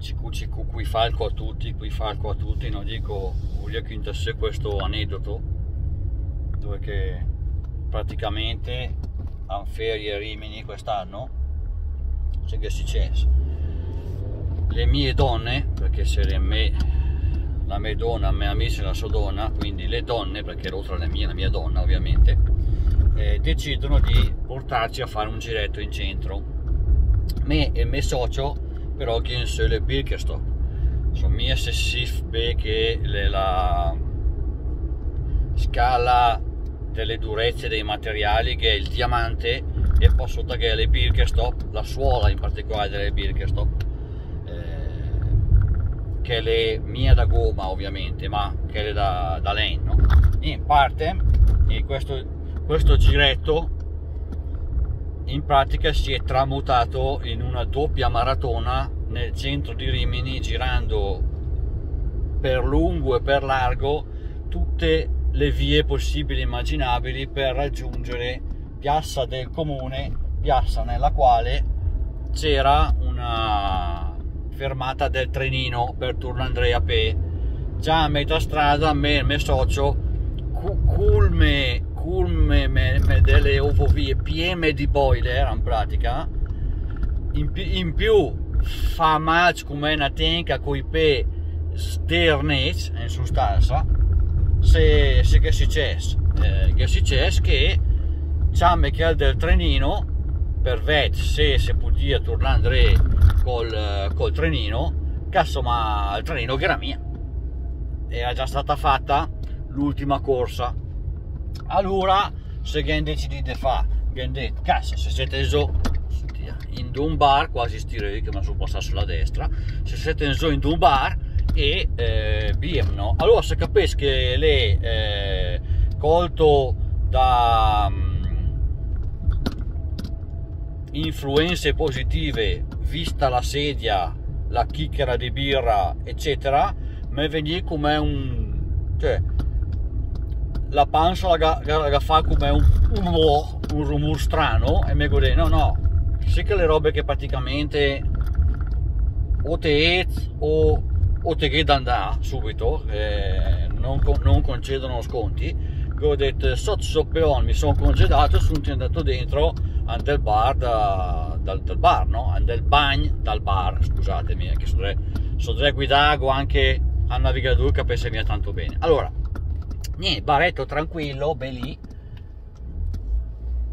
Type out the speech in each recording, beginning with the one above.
ci, qui falco a tutti, qui falco a tutti, non dico, voglio che in sé questo aneddoto, dove che praticamente a ferie Rimini quest'anno, c'è che successo. Le mie donne, perché se le me, la mia donna, me amici la sua donna, quindi le donne, perché oltre alla mia, la mia donna ovviamente, eh, decidono di portarci a fare un giretto in centro. Me e me socio però che in le Birkenstock. Sono mie se si che la scala delle durezze dei materiali che è il diamante e poi sotto che è le Birkenstock, la suola in particolare delle Birkenstock eh, che è le mie da gomma ovviamente ma che è da, da legno in parte in questo questo giretto in pratica si è tramutato in una doppia maratona nel centro di Rimini girando per lungo e per largo tutte le vie possibili e immaginabili per raggiungere piazza del comune piazza nella quale c'era una fermata del trenino per Turlandrea Pe. Già a metà strada me e il mio socio culme culme me, me delle ovovie piene di boiler in pratica. In, in più fa match come una tenca coi pe sternec in sostanza se, se che successo eh, che successo che ciamme che al del trenino per vet se si podia tornare col, col trenino cazzo ma il trenino che era mia. Era già stata fatta l'ultima corsa allora se che decidi di fare che detto cazzo se siete zo in un bar quasi stirei che mi sono passato sulla destra se siete zo in un bar e eh, no? Allora se capisci che le eh, colto da um, influenze positive vista la sedia la chicchera di birra eccetera mi veni come un cioè la pancia la, la, la fa come un, un, un rumore strano e mi gode no no sì che le robe che praticamente o te o, o te che andare subito eh, non, non, concedono sconti che ho detto sotto soppeon mi sono congedato e sono andato dentro del bar da, dal, dal, bar no? del bagno dal bar scusatemi che so, so guidare anche a navigatore capisce mia tanto bene allora niente, baretto tranquillo, belli,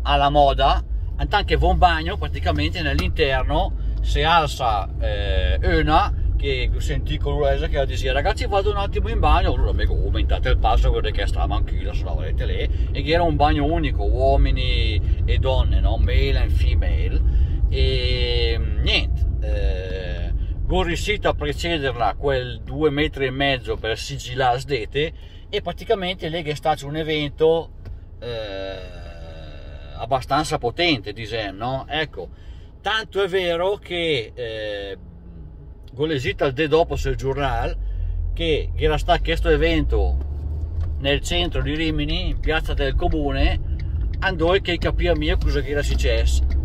alla moda, anche un bagno praticamente nell'interno. Si alza eh, una che sentì con l'urese che diceva ragazzi vado un attimo in bagno. Allora mi aumentate il passo quello che stava anch'io se la volete lì. E che era un bagno unico uomini e donne no? male and female. E ho riuscito a precederla quel due metri e mezzo per sigillare sdete e praticamente Lega è stato un evento eh, abbastanza potente, diciamo, no? Ecco, tanto è vero che eh, Golesita al de dopo sul giornale che era stato questo evento nel centro di Rimini, in piazza del comune, andò e che capì a mia cosa che era successo.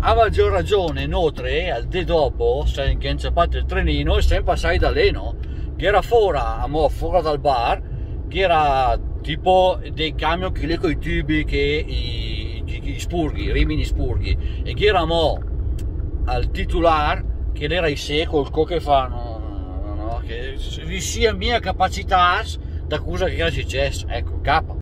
A maggior ragione, inoltre, al de dopo, se è inciampato il trenino e sempre passai da lì, no? Che era fuori, fuori dal bar, che era tipo dei camion che con i tubi che i, i, i spurghi, i rimini spurghi e che eravamo al titolare che era il secolo che fanno no, no, che sia mia capacità da cosa che era successo ecco capo